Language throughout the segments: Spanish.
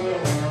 Yeah.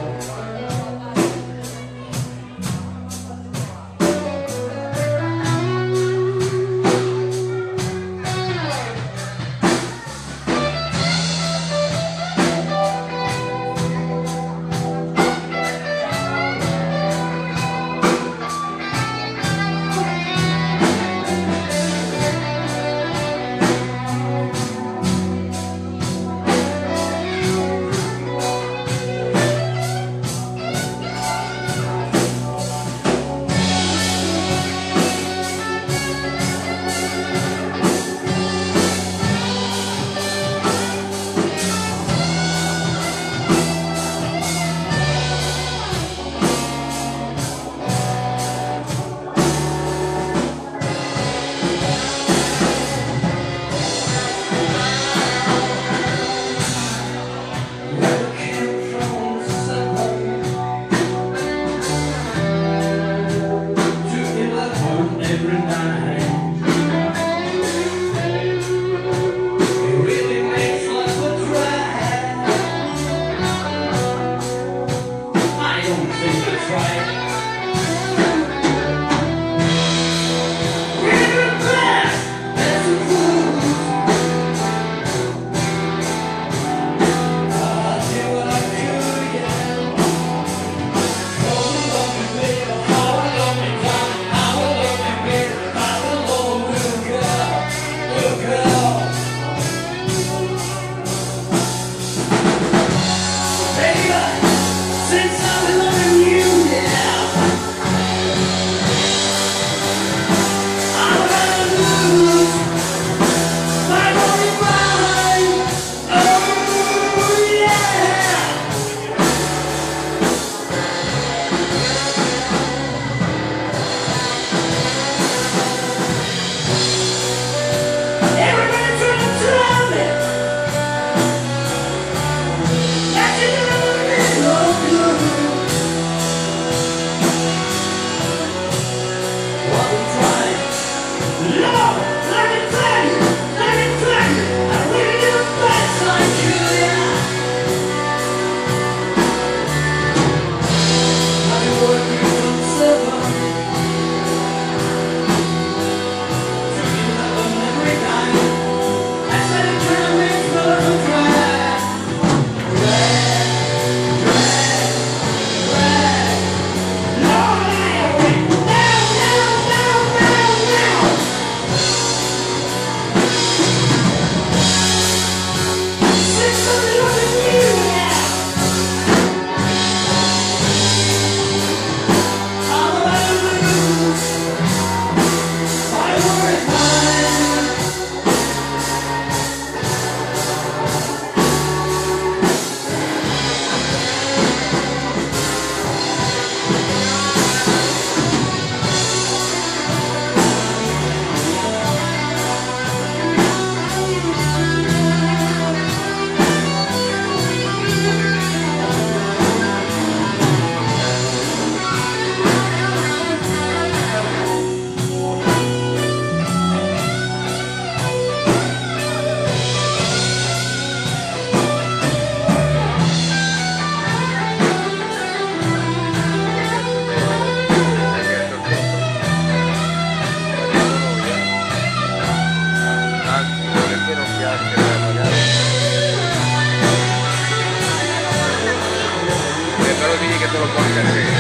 Que te lo.